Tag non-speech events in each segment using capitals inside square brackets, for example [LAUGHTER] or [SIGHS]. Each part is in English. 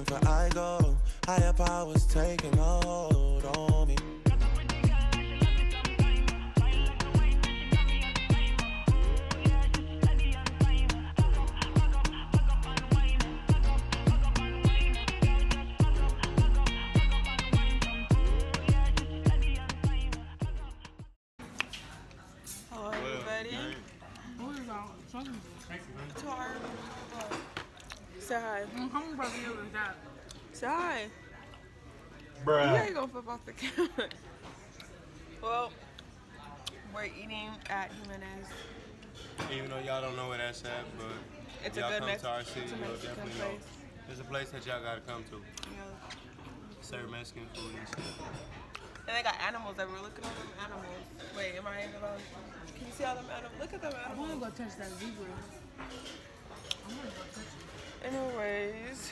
looking for I go. Higher powers taking a hold on me. Hello, everybody. Tar. Say hi. Mm, how many Brazil is that? Say hi. You ain't gonna flip off the camera. [LAUGHS] well, we're eating at Jimenez. Even though y'all don't know where that's at, but It's if y'all come Mex- to our city, you'll definitely place. know. There's a place that y'all gotta come to. You know. Serve Mexican food and shit. And they got animals everywhere. Look at all them animals. Wait, am I in the wrong? Can you see all them animals? Look at them animals. I want to go touch that zebra. I want to go touch it. Anyways,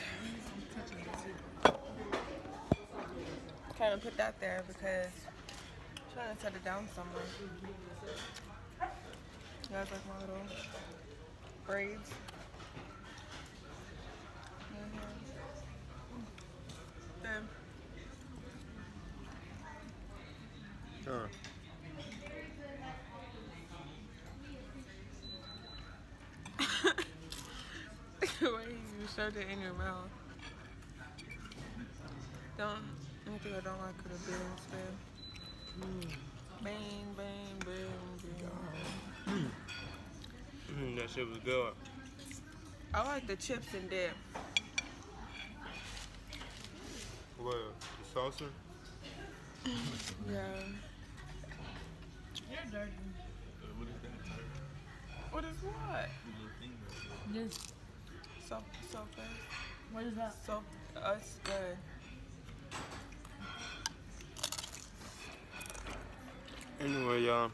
trying to put that there because I'm trying to set it down somewhere. You guys like my little braids? Mhm. Then Huh. Why you shoved it in your mouth? Don't. I think I don't like it a bit instead. Bang, bang, bang, bang. Mm, that shit was good. I like the chips and dip. What? The salsa? [LAUGHS] Yeah. You're dirty. What is what? This, So, so good. what is that? So, uh, it's good. Anyway, y'all.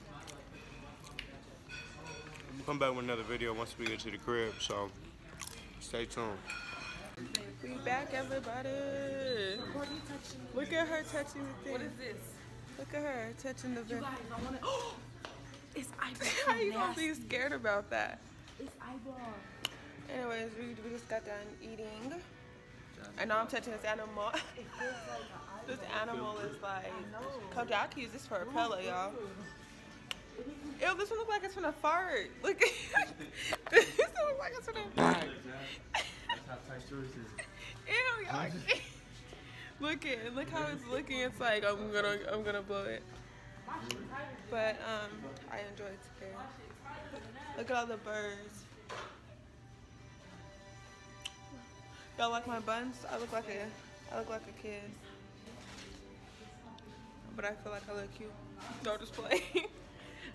We'll come back with another video once we get to the crib, so stay tuned. We back, everybody. Look at her touching the thing. What is this? Look at her touching the thing. You vent. guys, I want to. [GASPS] it's eyeball. [LAUGHS] How you gonna be scared about that? It's eyeball. Anyways, we, we just got done eating. And now I'm touching this animal. [LAUGHS] this animal is like, Coach, I could use this for a pillow, y'all. Ew, this one looks like it's gonna fart. [LAUGHS] Look at [LAUGHS] this one looks like it's gonna fart. Ew, y'all. look at look how it's looking. It's like I'm gonna I'm gonna blow it. But um, I enjoyed today. Look at all the birds. Y'all like my buns? I look like a I look like a kid. But I feel like I look cute. Don't just play. [LAUGHS]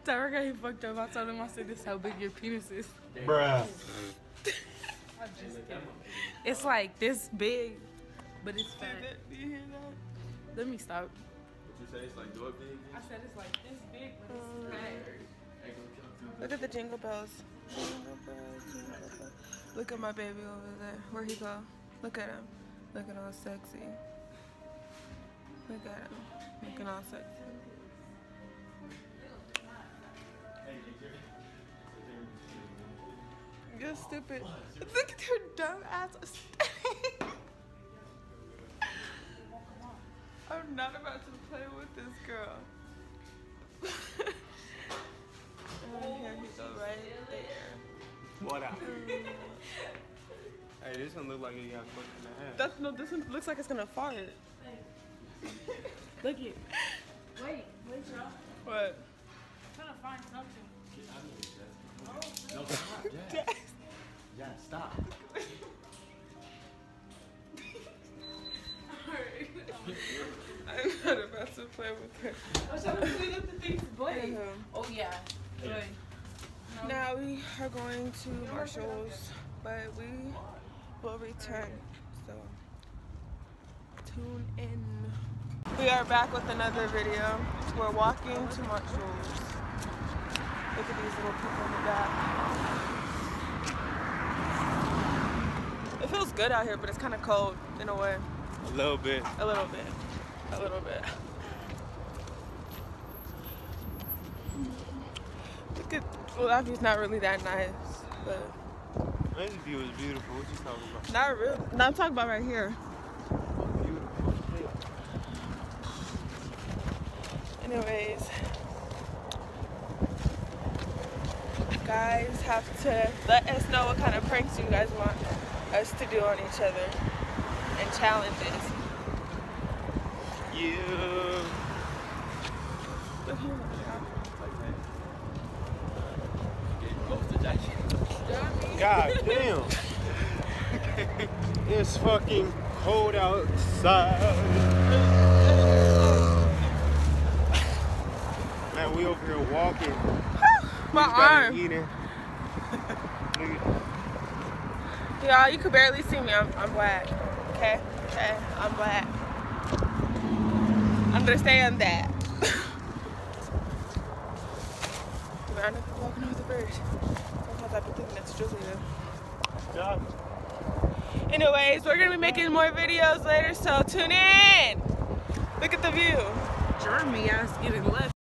Tyra got him fucked up. I told him, I said, this how big your penis is. Bruh. I'm just kidding. It's like this big, but it's fat. Do you hear that? Let me stop. What you say it's like door big? I said it's like this big, but it's uh, fat. Look at the jingle bells. Jingle bells, jingle bells. Look at my baby over there. Where he go? Look at him. Looking all sexy. Look at him. Looking all sexy. You're stupid. Look at your dumb ass. [LAUGHS] I'm not about to play with this girl. and here he go right there. What up? [LAUGHS] hey, this one look like it got fucked in the ass. That's no. This one looks like it's gonna fart. [LAUGHS] Look it. [LAUGHS] Wait, wait, y'all. What? I'm trying to find something. Oh, no, stop. Yeah. yeah, stop. I'm not about to play with her. I was trying to clean up the things. Blade. Oh, yeah. Good. Now we are going to Marshalls, but we will return. So tune in. We are back with another video. We're walking to Marshalls. Look at these little people in the back. It feels good out here, but it's kind of cold in a way. A little bit. A little bit. A little bit well that view's not really that nice, but. This view is beautiful. What you talking about? Not real. No, I'm talking about right here. Anyways, guys have to let us know what kind of pranks you guys want us to do on each other and challenges. Yeah. God damn. it's fucking cold outside. Man, we over here walking. [SIGHS] My arm. Eating. Y'all, you could barely see me. I'm, I'm black. Okay? Okay? I'm black. Understand that. [LAUGHS] Around up walking over the bridge. Sometimes I be thinking it's Julia. Yeah. Anyways, we're gonna be making more videos later, so tune in. Look at the view. Jeremy ass getting left.